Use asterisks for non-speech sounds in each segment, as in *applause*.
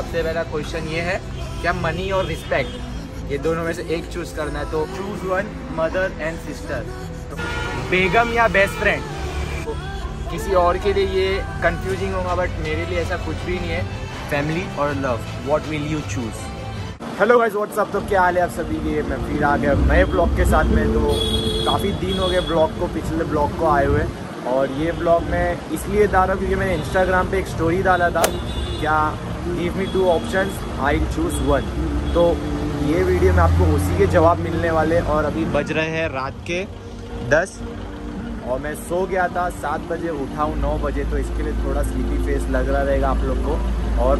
सबसे पहला क्वेश्चन ये है, क्या मनी और रिस्पेक्ट ये दोनों में से एक चूज़ करना है तो choose one mother and sister बेगम या बेस्ट फ्रेंड किसी और के लिए ये कंफ्यूजिंग होगा बट मेरे लिए ऐसा कुछ भी नहीं है। फैमिली और love what will you choose hello guys what's up तो क्या हाल है आप सभी के? मैं फिर आ गया नए ब्लॉग के साथ में तो काफ़ी दिन हो गए ब्लॉग को, पिछले ब्लॉग को आए हुए। और ये ब्लॉग मैं इसलिए डाल रहा हूँ क्योंकि मैंने इंस्टाग्राम पे एक स्टोरी डाला था, क्या give me two option I choose one तो ये वीडियो में आपको उसी के जवाब मिलने वाले और अभी बज रहे हैं रात के दस। और मैं सो गया था, सात बजे उठा हूँ, नौ बजे तो इसके लिए थोड़ा स्लीपी फेस लग रहा रहेगा आप लोग को। और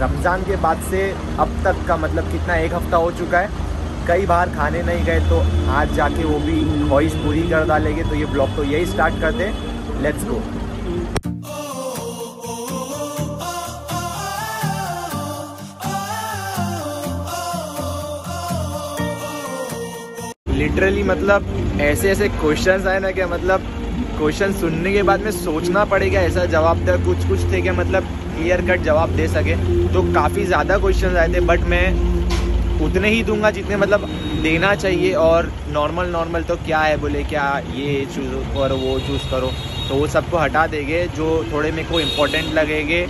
रमज़ान के बाद से अब तक का मतलब कितना एक हफ़्ता हो चुका है, कई बार खाने नहीं गए तो आज जाके वो भी ख्वाहिश पूरी कर डालेंगे तो ये ब्लॉग तो यही स्टार्ट कर दें लेट्स गो लिटरली मतलब ऐसे ऐसे क्वेश्चंस आए ना क्या मतलब क्वेश्चन सुनने के बाद में सोचना पड़ेगा, ऐसा जवाब दे कुछ कुछ थे क्या मतलब क्लियर कट जवाब दे सके। तो काफ़ी ज़्यादा क्वेश्चन आए थे बट मैं उतने ही दूँगा जितने मतलब देना चाहिए और नॉर्मल नॉर्मल तो क्या है, बोले, क्या ये चूज़ करो, वो चूज़ करो। तो वो सबको हटा देंगे, जो थोड़े मेरे को इम्पोर्टेंट लगेंगे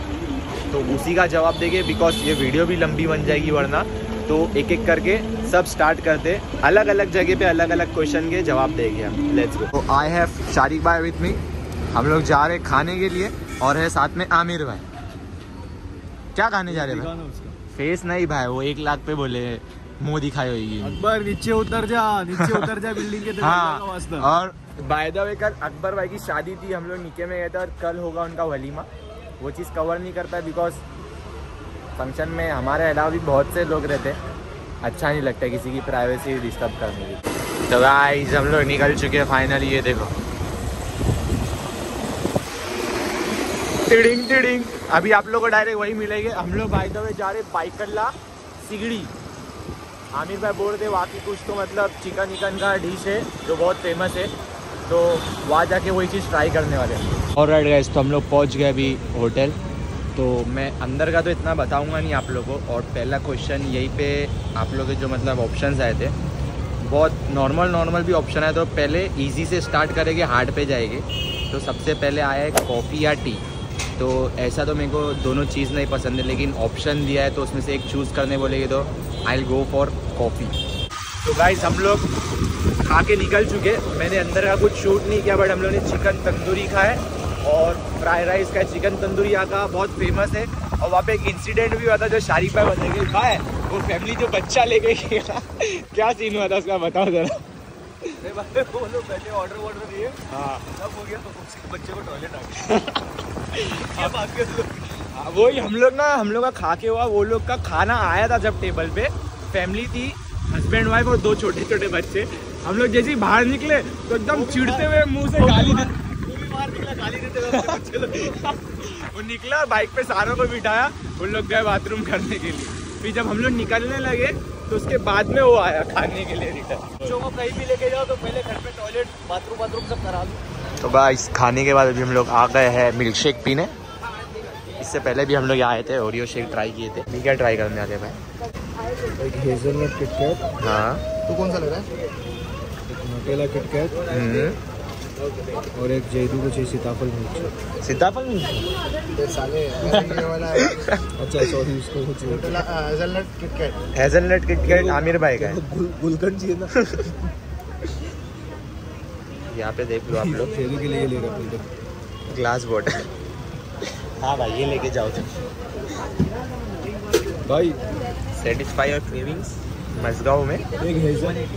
तो उसी का जवाब देंगे बिकॉज़ ये वीडियो भी लंबी बन जाएगी, वरना तो एक एक करके सब स्टार्ट करते। अलग अलग जगह पे अलग अलग क्वेश्चन के जवाब देंगे हम let's go I have Shariq भाई विथ मी हम लोग जा रहे खाने के लिए और है साथ में आमिर भाई क्या खाने जा रहे भाई? फेस नहीं भाई वो एक लाख पे बोले मुँह दिखाई होगी। अकबर नीचे उतर जा नीचे उतर जा बिल्डिंग के हाँ और बाय द वे कल अकबर भाई की शादी थी हम लोग नीचे में गए थे और कल होगा उनका वलीमा। वो चीज़ कवर नहीं करता बिकॉज़ फ़ंक्शन में हमारे अलावा भी बहुत से लोग रहते अच्छा नहीं लगता किसी की प्राइवेसी डिस्टर्ब करने की तो गाइस हम लोग निकल चुके हैं फाइनली ये देखो। टिडिंग टिडिंग अभी आप लोग को डायरेक्ट वही मिलेंगे। हम लोग बाई द वे जा रहे बाइकल्ला सिगड़ी। आमिर भाई बोल रहे वहाँ की कुछ तो मतलब चिकन विकन का डिश है जो बहुत फ़ेमस है। तो वहाँ जाके वही चीज़ ट्राई करने वाले हैं। और राइट गाइस तो हम लोग पहुँच गए अभी होटल। तो मैं अंदर का तो इतना बताऊँगा नहीं आप लोगों को। और पहला क्वेश्चन यहीं पे आप लोग के जो मतलब ऑप्शंस आए थे, बहुत नॉर्मल नॉर्मल भी ऑप्शन है तो पहले इजी से स्टार्ट करेंगे हार्ड पे जाएँगे। तो सबसे पहले आया है कॉफ़ी या टी तो ऐसा तो मेरे को दोनों चीज़ नहीं पसंद है, लेकिन ऑप्शन दिया है तो उसमें से एक चूज़ करने बोलेंगे तो आई गो फॉर कॉफ़ी तो गाइस हम लोग खा के निकल चुके। मैंने अंदर का कुछ शूट नहीं किया बट हम लोग ने चिकन तंदूरी खाया और फ्राई राइस का चिकन तंदूरी यहाँ का बहुत फ़ेमस है। और वहाँ पे एक इंसिडेंट भी हुआ था जो शारी भाई बताएँगे भाई वो फैमिली जो बच्चा लेके गया क्या सीन हुआ था उसका बताओ जरा। वो लोग पहले ऑर्डर वॉर्डर दिए। हाँ। तब हो गया तो उसके बच्चे को टॉयलेट आ गया। *laughs* अब आगे हाँ, वही हम लोग ना हम लोग का खा के हुआ वो लोग का खाना आया था जब टेबल पे। फैमिली थी हस्बैंड वाइफ और दो छोटे छोटे बच्चे। हम लोग जैसे ही बाहर निकले तो एकदम चिड़ते हुए मुँह से गाली देते गाली देते *laughs* वो निकला बाइक पे सारों को बिठाया उन लोग गए बाथरूम करने के लिए। फिर जब हम लोग निकलने लगे तो उसके बाद में वो आया खाने के लिए रिटर्न बच्चों को कहीं भी लेके जाओ तो पहले घर पे टॉयलेट बाथरूम बाथरूम सब करा दो। तो गाइस खाने के बाद अभी हम लोग आ गए हैं मिल्क शेक पीने। इससे पहले भी हम लोग आए थे ओरियो शेक ट्राई किए थे। क्या ट्राई करने आते भाई। एक हेजलनट किटकैट हाँ। तो कौन सा लग रहा है? एक नोटेला किटकैट हम्म, और एक जयदू को चाहिए सीताफल मिर्च। सीताफल साले *laughs* वाला अच्छा सॉरी उसको कुछ hazelnut KitKat hazelnut KitKat Aamir भाई का है। *laughs* गुलकंद चाहिए ना। यहाँ पे देख लो आप लोग। फेरी के लिए ले रहा हूँ ग्लास बॉटल हाँ भाई ये लेके जाओ। तुम भाई। सेटिस्फाई और क्रेविंग्स मजगांव में।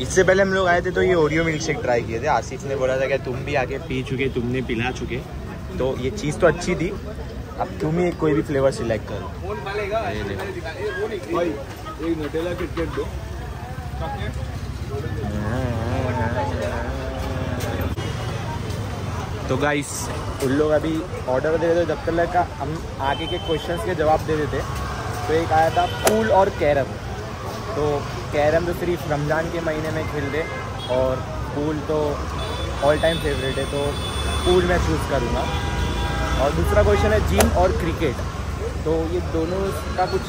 इससे पहले हम लोग आए थे तो ये ओरियो मिल्क शेक ट्राई किए थे। आसिफ ने बोला था कि तुम भी आके पी चुके, तुमने पिला चुके। तो ये चीज़ तो अच्छी थी। अब तुम ही कोई भी फ्लेवर सिलेक्ट करो। तो गाइस उन लोग अभी ऑर्डर दे रहे थे, जब तक का हम आगे के क्वेश्चंस के जवाब दे देते। तो एक आया था पूल और कैरम तो कैरम तो सिर्फ़ रमज़ान के महीने में खेल खेलते और पूल तो ऑल टाइम फेवरेट है तो पूल मैं चूज़ करूँगा। और दूसरा क्वेश्चन है जिम और क्रिकेट तो ये दोनों का कुछ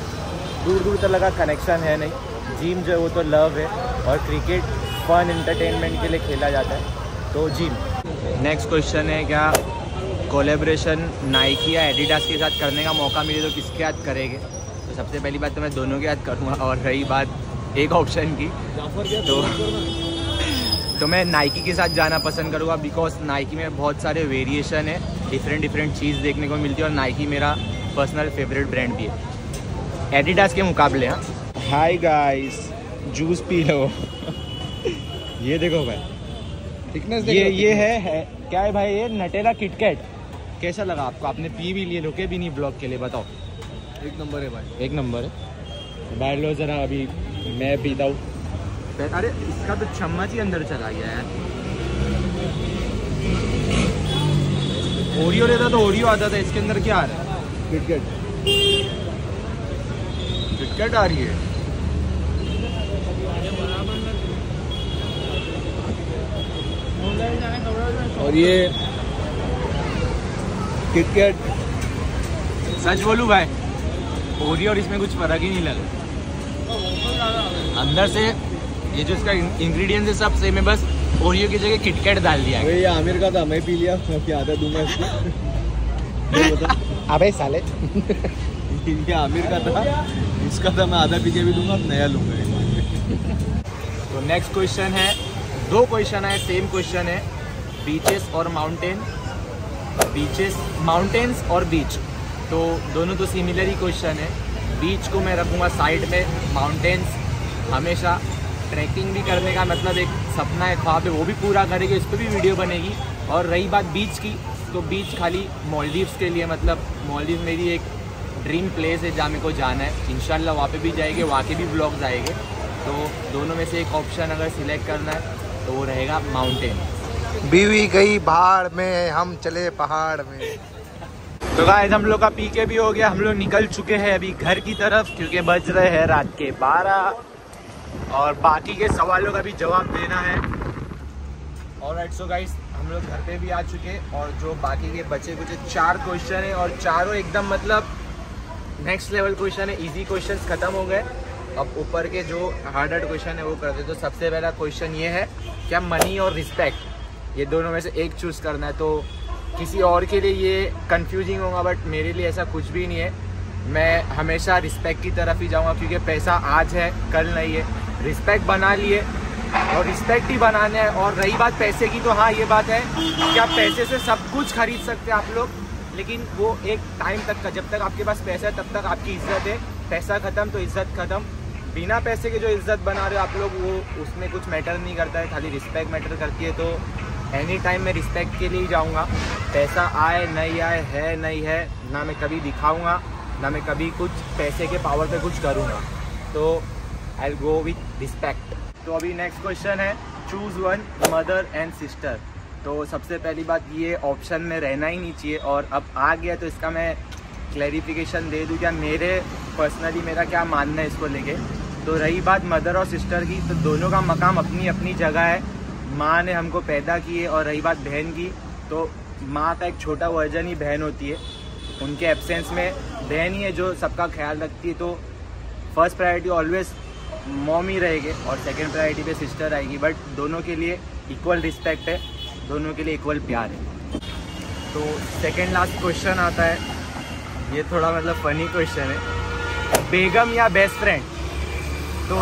दूर दूर तक लगा कनेक्शन है नहीं। जिम जो है वो तो लव है और क्रिकेट फन एंटरटेनमेंट के लिए खेला जाता है। तो जिम नेक्स्ट क्वेश्चन है क्या? कोलेब्रेशन नाइकी या एडिडास के साथ करने का मौका मिले तो किसके साथ करेंगे? तो सबसे पहली बात तो मैं दोनों के साथ करूँगा और रही बात एक ऑप्शन की। तो तो मैं नाइकी के साथ जाना पसंद करूँगा बिकॉज़ नाइकी में बहुत सारे वेरिएशन है डिफरेंट डिफरेंट चीज़ देखने को मिलती है और नाइकी मेरा पर्सनल फेवरेट ब्रांड भी है। एडिडास के मुकाबले हाँ। हाय गाइस जूस पी लो। ये देखो भाई। थिकनेस ये ये है, है क्या है भाई ये नटेला किटकैट कैसा लगा आपको? आपने पी भी लिए रुके भी नहीं ब्लॉग के लिए बताओ। एक नंबर है भाई। एक नंबर है। बाहर लो जरा अभी। मैं पीता हूँ। अरे इसका तो चम्मच ही अंदर चला गया है ओरियो रहता तो ओरियो आता था इसके अंदर क्या आ रहा है? किटकैट किटकैट आ रही है। और ये क्रिकेट सच बोलूँ भाई ओरियो और इसमें कुछ फ़र्क ही नहीं लगा। अंदर से ये जो इसका इंग्रेडिएंट्स है सब सेम है बस ओरियो की जगह किटकैट डाल दिया है। ये आमिर का था मैं पी लिया मैं क्या आधा दूँगा इसको। *laughs* अबे साले ये आमिर का था इसका था मैं आधा पी के भी दूँगा नया लूँगा। तो नेक्स्ट क्वेश्चन है दो क्वेश्चन है सेम क्वेश्चन है। बीचेस और माउंटेन बीचेस माउंटेन्स और बीच तो दोनों तो सिमिलर ही क्वेश्चन है। बीच को मैं रखूँगा साइड में माउंटेन्स हमेशा ट्रैकिंग भी करने का मतलब एक सपना है, ख्वाब है, वो भी पूरा करेंगे, इस पर भी वीडियो बनेगी। और रही बात बीच की तो बीच खाली मॉलदीव्स के लिए मतलब मॉलदीव मेरी एक ड्रीम प्लेस है जहाँ मेरे को जाना है। इंशाल्लाह वहाँ पे भी जाएँगे, वहाँ के भी ब्लॉग्स आएँगे। तो दोनों में से एक ऑप्शन अगर सिलेक्ट करना है तो वो रहेगा माउंटेन बीवी गई भाड़ में, हम चले पहाड़ में। तो गाइस हम लोग का पीके भी हो गया, हम लोग निकल चुके हैं अभी घर की तरफ़, क्योंकि बज रहे हैं रात के बारह। और बाकी के सवालों का भी जवाब देना है। और राइट सो गाइस हम लोग घर पे भी आ चुके और जो बाकी के बचे कुछ चार क्वेश्चन है, और चारों एकदम मतलब नेक्स्ट लेवल क्वेश्चन है इजी क्वेश्चन खत्म हो गए। अब ऊपर के जो हार्ड हार्ड क्वेश्चन है, वो करते तो सबसे पहला क्वेश्चन ये है, क्या मनी और रिस्पेक्ट ये दोनों में से एक चूज़ करना है तो किसी और के लिए ये कंफ्यूजिंग होगा बट मेरे लिए ऐसा कुछ भी नहीं है। मैं हमेशा रिस्पेक्ट की तरफ़ ही जाऊँगा, क्योंकि पैसा आज है, कल नहीं है। रिस्पेक्ट बना लिए, और रिस्पेक्ट ही बनाने है। और रही बात पैसे की तो हाँ ये बात है कि आप पैसे से सब कुछ खरीद सकते हैं आप लोग, लेकिन वो एक टाइम तक का, जब तक आपके पास पैसा है, तब तक आपकी इज़्ज़त है। पैसा ख़त्म तो इज़्ज़त ख़त्म। बिना पैसे के जो इज़्ज़त बना रहे हो आप लोग, वो उसमें कुछ मैटर नहीं करता है। खाली रिस्पेक्ट मैटर करती है तो एनी टाइम मैं रिस्पेक्ट के लिए ही जाऊँगा, पैसा आए, नहीं आए, है, नहीं है, ना मैं कभी दिखाऊँगा, ना मैं कभी कुछ पैसे के पावर पे कुछ करूँगा। तो आई गो विथ रिस्पेक्ट तो अभी नेक्स्ट क्वेश्चन है choose one mother and sister तो सबसे पहली बात ये ऑप्शन में रहना ही नहीं चाहिए। और अब आ गया तो इसका मैं क्लैरिफिकेशन दे दूँ, क्या मेरे पर्सनली मेरा क्या मानना है इसको लेके? तो रही बात मदर और सिस्टर की तो दोनों का मकाम अपनी अपनी जगह है। माँ ने हमको पैदा किए और रही बात बहन की तो माँ का एक छोटा वर्जन ही बहन होती है। उनके एब्सेंस में बहन ही है जो सबका ख्याल रखती है तो फ़र्स्ट प्रायोरिटी ऑलवेज मॉम ही रहेगी और सेकंड प्रायोरिटी पे सिस्टर आएगी। बट दोनों के लिए इक्वल रिस्पेक्ट है, दोनों के लिए इक्वल प्यार है। तो सेकंड लास्ट क्वेश्चन आता है। ये थोड़ा मतलब फनी क्वेश्चन है। बेगम या बेस्ट फ्रेंड तो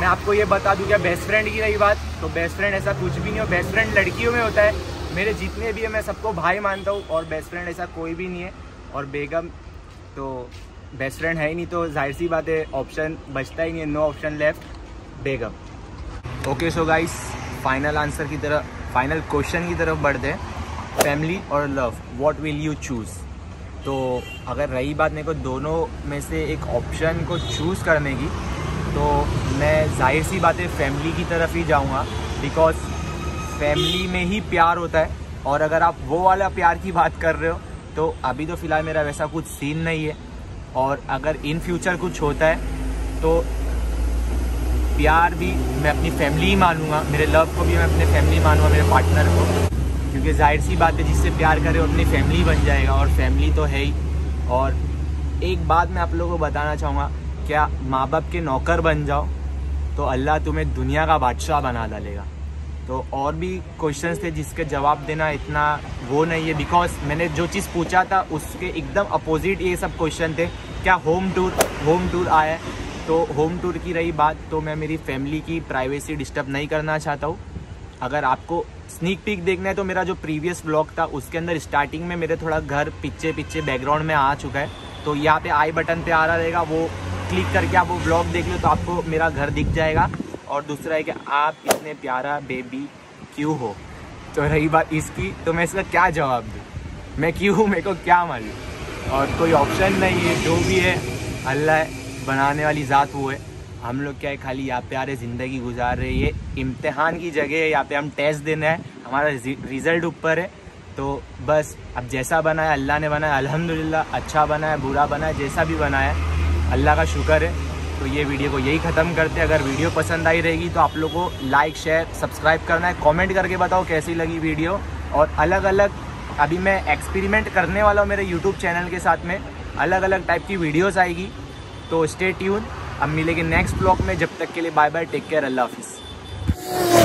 मैं आपको ये बता दूँ क्या बेस्ट फ्रेंड की रही बात तो बेस्ट फ्रेंड ऐसा कुछ भी नहीं हो बेस्ट फ्रेंड लड़कियों में होता है। मेरे जितने भी है, मैं सबको भाई मानता हूँ और बेस्ट फ्रेंड ऐसा कोई भी नहीं है। और बेगम तो बेस्ट फ्रेंड है ही नहीं तो ज़ाहिर सी बात है ऑप्शन बचता ही नहीं है नो ऑप्शन लेफ़्ट बेगम। Okay so guys final answer की तरफ़ फाइनल क्वेश्चन की तरफ़ बढ़ते हैं। फैमिली और love what will you choose तो अगर रही बात मेरे को, दोनों में से एक ऑप्शन को चूज़ करने की तो मैं ज़ाहिर सी बात फैमिली की तरफ़ ही जाऊँगा बिकॉज़ फैमिली में ही प्यार होता है। और अगर आप वो वाला प्यार की बात कर रहे हो तो अभी तो फ़िलहाल मेरा वैसा कुछ सीन नहीं है। और अगर इन फ्यूचर कुछ होता है तो प्यार भी मैं अपनी फैमिली ही मानूँगा। मेरे लव को भी मैं अपने फैमिली मानूँगा, मेरे पार्टनर को। क्योंकि ज़ाहिर सी बात है, जिससे प्यार करे वो अपनी फैमिली बन जाएगा। और फैमिली तो है ही। और एक बात मैं आप लोगों को बताना चाहूँगा क्या माँ बाप के नौकर बन जाओ तो अल्लाह तुम्हें दुनिया का बादशाह बना डालेगा। तो और भी क्वेश्चंस थे जिसके जवाब देना इतना वो नहीं है बिकॉज़ मैंने जो चीज़ पूछा था, उसके एकदम अपोजिट ये सब क्वेश्चन थे। क्या होम टूर होम टूर आया? तो होम टूर की रही बात तो मैं मेरी फैमिली की प्राइवेसी डिस्टर्ब नहीं करना चाहता हूँ। अगर आपको स्नीक पीक देखना है तो मेरा जो प्रीवियस ब्लॉग था, उसके अंदर स्टार्टिंग में मेरे थोड़ा घर पीछे पीछे बैकग्राउंड में आ चुका है। तो यहाँ पे आई बटन पे आ रहा रहेगा, वो क्लिक करके आप वो ब्लॉग देख लो तो आपको मेरा घर दिख जाएगा। और दूसरा है कि आप इतने प्यारा बेबी क्यों हो? तो रही बात इसकी तो मैं इसका क्या जवाब दूँ? मैं क्यों हूँ? मेरे को क्या मालूम? और कोई ऑप्शन नहीं है, जो भी है, अल्लाह बनाने वाली ज़ात वो है। हम लोग क्या है, खाली यहाँ पे आ रहे, ज़िंदगी गुजार रहे। ये इम्तहान की जगह है, यहाँ पे हम टेस्ट देना है। हमारा रिज़ल्ट ऊपर है। तो बस, अब जैसा बना है अल्लाह ने बनाया, अल्हम्दुलिल्लाह अच्छा बना है बुरा बना है जैसा भी बना है अल्लाह का शुक्र है। तो ये वीडियो को यही ख़त्म करते हैं। अगर वीडियो पसंद आई रहेगी तो आप लोगों को लाइक शेयर सब्सक्राइब करना है। कमेंट करके बताओ कैसी लगी वीडियो। और अलग अलग अभी मैं एक्सपेरिमेंट करने वाला हूँ मेरे यूट्यूब चैनल के साथ में। अलग अलग टाइप की वीडियोस आएगी। तो स्टे ट्यून अब मिलेगी नेक्स्ट ब्लॉग में। जब तक के लिए बाय बाय टेक केयर अल्लाह हाफिज़।